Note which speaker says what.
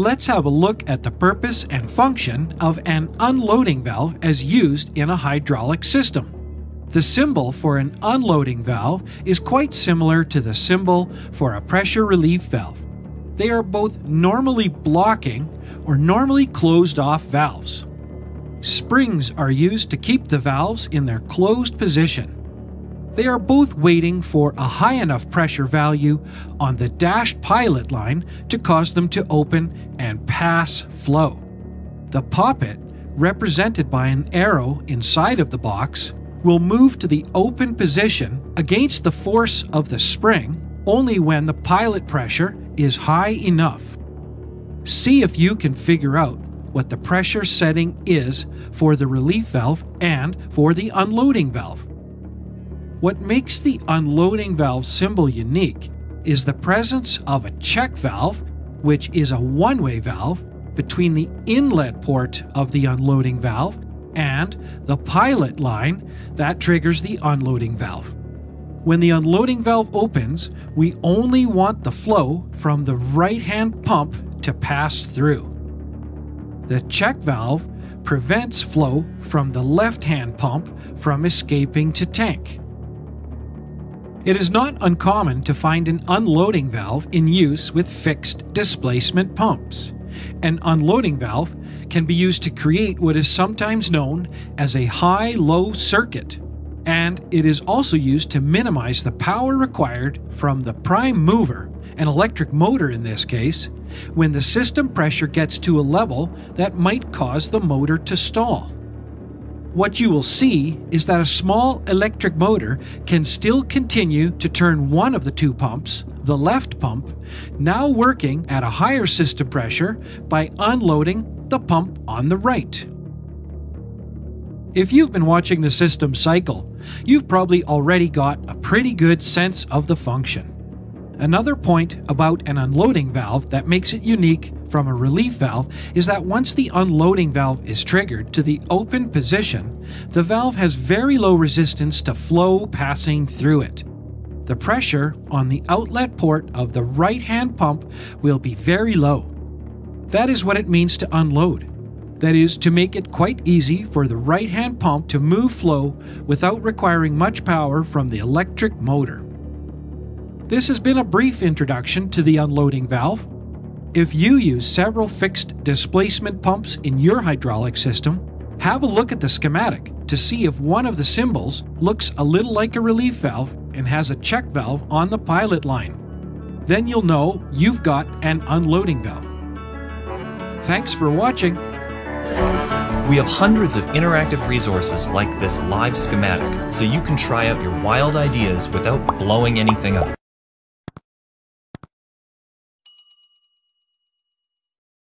Speaker 1: Let's have a look at the purpose and function of an unloading valve as used in a hydraulic system. The symbol for an unloading valve is quite similar to the symbol for a pressure relief valve. They are both normally blocking or normally closed off valves. Springs are used to keep the valves in their closed position. They are both waiting for a high enough pressure value on the dashed pilot line to cause them to open and pass flow. The poppet, represented by an arrow inside of the box, will move to the open position against the force of the spring only when the pilot pressure is high enough. See if you can figure out what the pressure setting is for the relief valve and for the unloading valve. What makes the unloading valve symbol unique is the presence of a check valve, which is a one way valve between the inlet port of the unloading valve and the pilot line that triggers the unloading valve. When the unloading valve opens, we only want the flow from the right hand pump to pass through. The check valve prevents flow from the left hand pump from escaping to tank. It is not uncommon to find an unloading valve in use with fixed displacement pumps. An unloading valve can be used to create what is sometimes known as a high low circuit, and it is also used to minimize the power required from the prime mover, an electric motor in this case, when the system pressure gets to a level that might cause the motor to stall what you will see is that a small electric motor can still continue to turn one of the two pumps, the left pump, now working at a higher system pressure by unloading the pump on the right. If you've been watching the system cycle, you've probably already got a pretty good sense of the function. Another point about an unloading valve that makes it unique from a relief valve is that once the unloading valve is triggered to the open position, the valve has very low resistance to flow passing through it. The pressure on the outlet port of the right hand pump will be very low. That is what it means to unload. That is, to make it quite easy for the right hand pump to move flow without requiring much power from the electric motor. This has been a brief introduction to the unloading valve. If you use several fixed displacement pumps in your hydraulic system, have a look at the schematic to see if one of the symbols looks a little like a relief valve and has a check valve on the pilot line. Then you'll know you've got an unloading valve. Thanks for watching.
Speaker 2: We have hundreds of interactive resources like this live schematic, so you can try out your wild ideas without blowing anything up.